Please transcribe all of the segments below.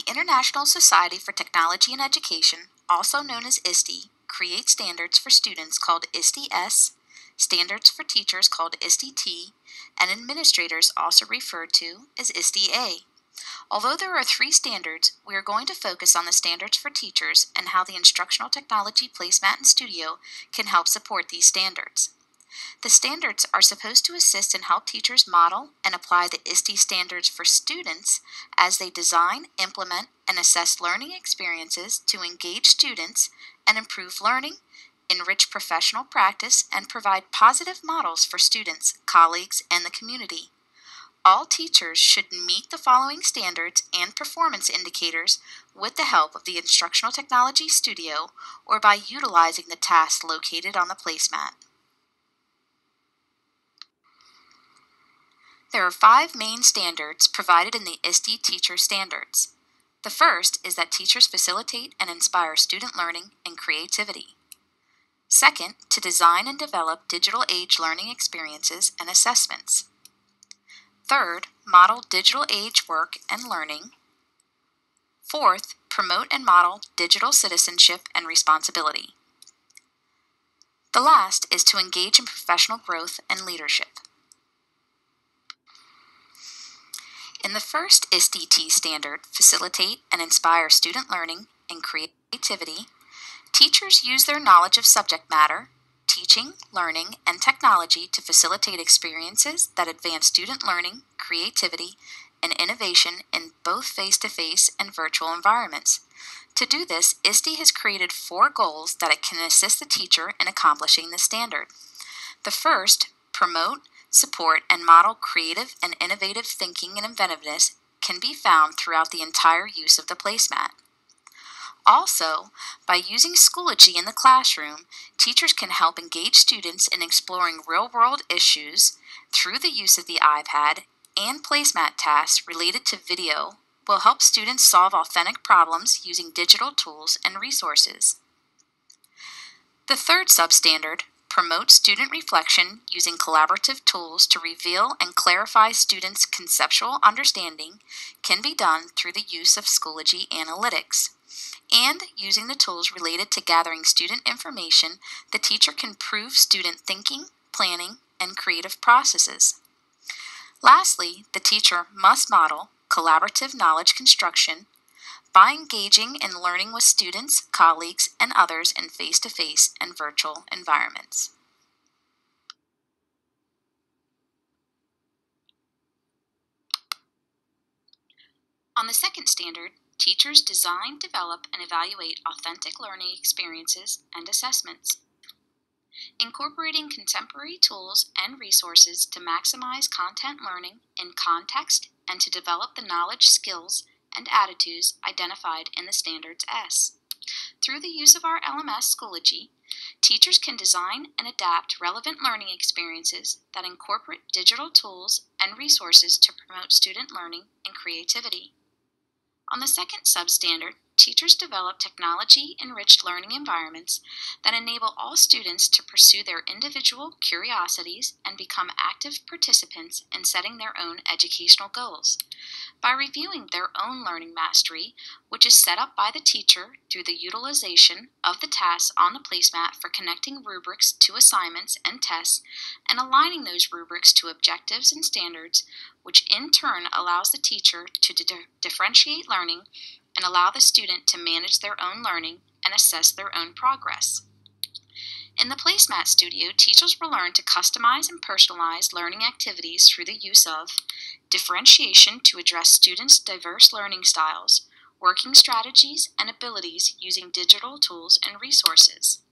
The International Society for Technology and Education, also known as ISTE, creates standards for students called ISTE-S, standards for teachers called ISTE-T, and administrators also referred to as ISTE-A. Although there are three standards, we are going to focus on the standards for teachers and how the instructional technology placemat and studio can help support these standards. The standards are supposed to assist and help teachers model and apply the ISTE standards for students as they design, implement, and assess learning experiences to engage students and improve learning, enrich professional practice, and provide positive models for students, colleagues, and the community. All teachers should meet the following standards and performance indicators with the help of the Instructional Technology Studio or by utilizing the tasks located on the placemat. There are five main standards provided in the ISTE Teacher Standards. The first is that teachers facilitate and inspire student learning and creativity. Second, to design and develop digital age learning experiences and assessments. Third, model digital age work and learning. Fourth, promote and model digital citizenship and responsibility. The last is to engage in professional growth and leadership. In the first ISTE-T standard, facilitate and inspire student learning and creativity, teachers use their knowledge of subject matter, teaching, learning, and technology to facilitate experiences that advance student learning, creativity, and innovation in both face-to-face and virtual environments. To do this, ISTE has created four goals that it can assist the teacher in accomplishing the standard. The first, promote, support, and model creative and innovative thinking and inventiveness can be found throughout the entire use of the placemat. Also, by using Schoology in the classroom, teachers can help engage students in exploring real-world issues through the use of the iPad and placemat tasks related to video will help students solve authentic problems using digital tools and resources. The third substandard, promote student reflection using collaborative tools to reveal and clarify students' conceptual understanding can be done through the use of Schoology Analytics. And using the tools related to gathering student information, the teacher can prove student thinking, planning, and creative processes. Lastly, the teacher must model collaborative knowledge construction by engaging in learning with students, colleagues, and others in face-to-face and virtual environments. On the second standard, teachers design, develop, and evaluate authentic learning experiences and assessments. Incorporating contemporary tools and resources to maximize content learning in context and to develop the knowledge, skills, and attitudes identified in the Standards S. Through the use of our LMS Schoology, teachers can design and adapt relevant learning experiences that incorporate digital tools and resources to promote student learning and creativity. On the second substandard, teachers develop technology enriched learning environments that enable all students to pursue their individual curiosities and become active participants in setting their own educational goals. By reviewing their own learning mastery, which is set up by the teacher through the utilization of the tasks on the placemat for connecting rubrics to assignments and tests, and aligning those rubrics to objectives and standards, which in turn allows the teacher to differentiate learning and allow the student to manage their own learning and assess their own progress. In the Placemat Studio, teachers will learn to customize and personalize learning activities through the use of differentiation to address students' diverse learning styles, working strategies and abilities using digital tools and resources.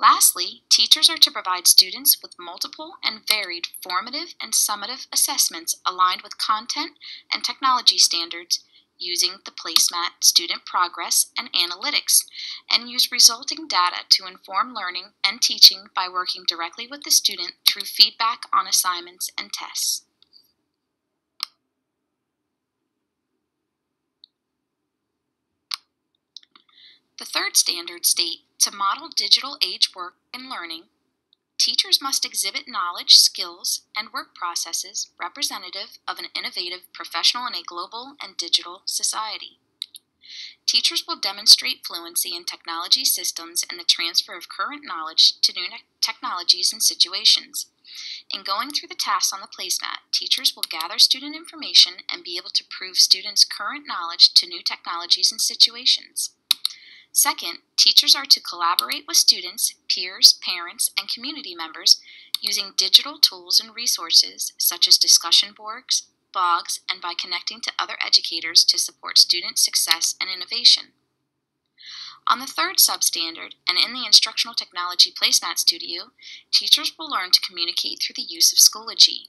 Lastly, teachers are to provide students with multiple and varied formative and summative assessments aligned with content and technology standards using the placemat student progress and analytics, and use resulting data to inform learning and teaching by working directly with the student through feedback on assignments and tests. The third standard state to model digital age work and learning, teachers must exhibit knowledge, skills, and work processes representative of an innovative professional in a global and digital society. Teachers will demonstrate fluency in technology systems and the transfer of current knowledge to new technologies and situations. In going through the tasks on the placemat, teachers will gather student information and be able to prove students' current knowledge to new technologies and situations. Second, teachers are to collaborate with students, peers, parents, and community members using digital tools and resources such as discussion boards, blogs, and by connecting to other educators to support student success and innovation. On the third substandard, and in the Instructional Technology Placemat Studio, teachers will learn to communicate through the use of Schoology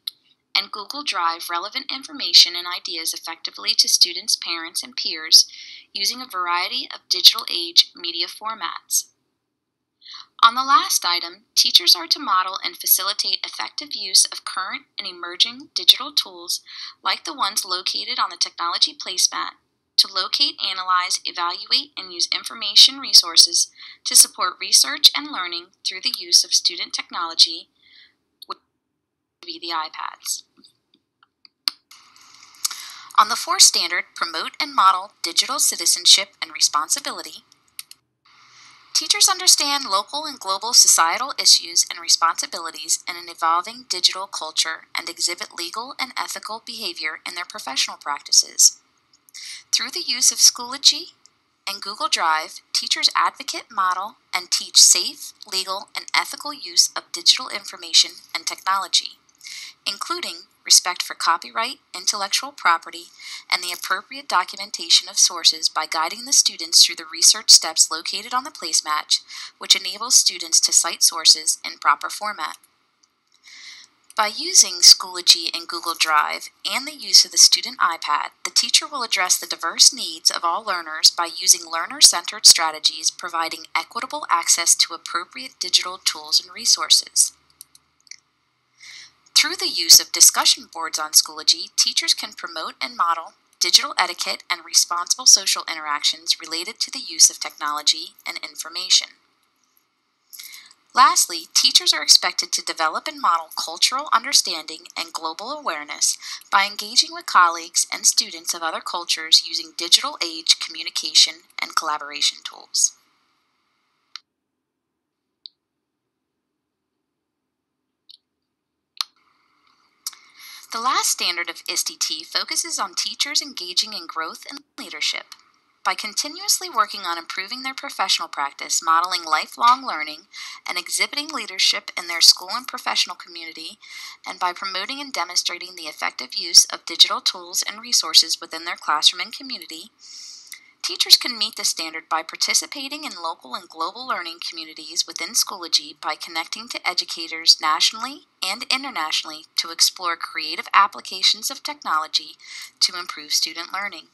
and Google Drive relevant information and ideas effectively to students, parents, and peers using a variety of digital age media formats. On the last item, teachers are to model and facilitate effective use of current and emerging digital tools like the ones located on the technology placemat to locate, analyze, evaluate, and use information resources to support research and learning through the use of student technology, be the iPads. On the fourth standard, promote and model digital citizenship and responsibility, Teachers understand local and global societal issues and responsibilities in an evolving digital culture and exhibit legal and ethical behavior in their professional practices. Through the use of Schoology and Google Drive, teachers advocate, model, and teach safe, legal, and ethical use of digital information and technology, including respect for copyright, intellectual property, and the appropriate documentation of sources by guiding the students through the research steps located on the placemat, which enables students to cite sources in proper format. By using Schoology and Google Drive and the use of the student iPad, the teacher will address the diverse needs of all learners by using learner-centered strategies providing equitable access to appropriate digital tools and resources. Through the use of discussion boards on Schoology, teachers can promote and model digital etiquette and responsible social interactions related to the use of technology and information. Lastly, teachers are expected to develop and model cultural understanding and global awareness by engaging with colleagues and students of other cultures using digital age communication and collaboration tools. The last standard of ISTE-T focuses on teachers engaging in growth and leadership. By continuously working on improving their professional practice, modeling lifelong learning, and exhibiting leadership in their school and professional community, and by promoting and demonstrating the effective use of digital tools and resources within their classroom and community, Teachers can meet the standard by participating in local and global learning communities within Schoology by connecting to educators nationally and internationally to explore creative applications of technology to improve student learning.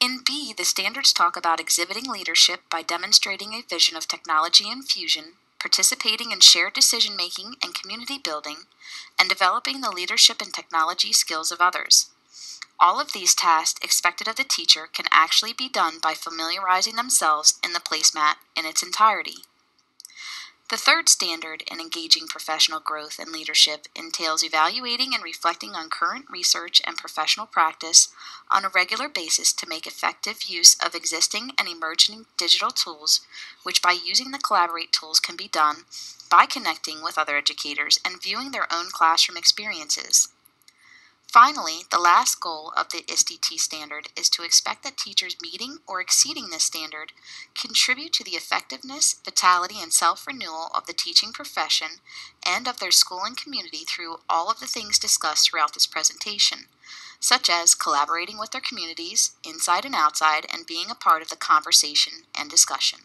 In B, the standards talk about exhibiting leadership by demonstrating a vision of technology infusion, participating in shared decision making and community building, and developing the leadership and technology skills of others. All of these tasks expected of the teacher can actually be done by familiarizing themselves in the placemat in its entirety. The third standard in engaging professional growth and leadership entails evaluating and reflecting on current research and professional practice on a regular basis to make effective use of existing and emerging digital tools, which by using the Collaborate tools can be done by connecting with other educators and viewing their own classroom experiences. Finally, the last goal of the ISTE-T standard is to expect that teachers meeting or exceeding this standard contribute to the effectiveness, vitality, and self renewal of the teaching profession and of their school and community through all of the things discussed throughout this presentation, such as collaborating with their communities, inside and outside, and being a part of the conversation and discussion.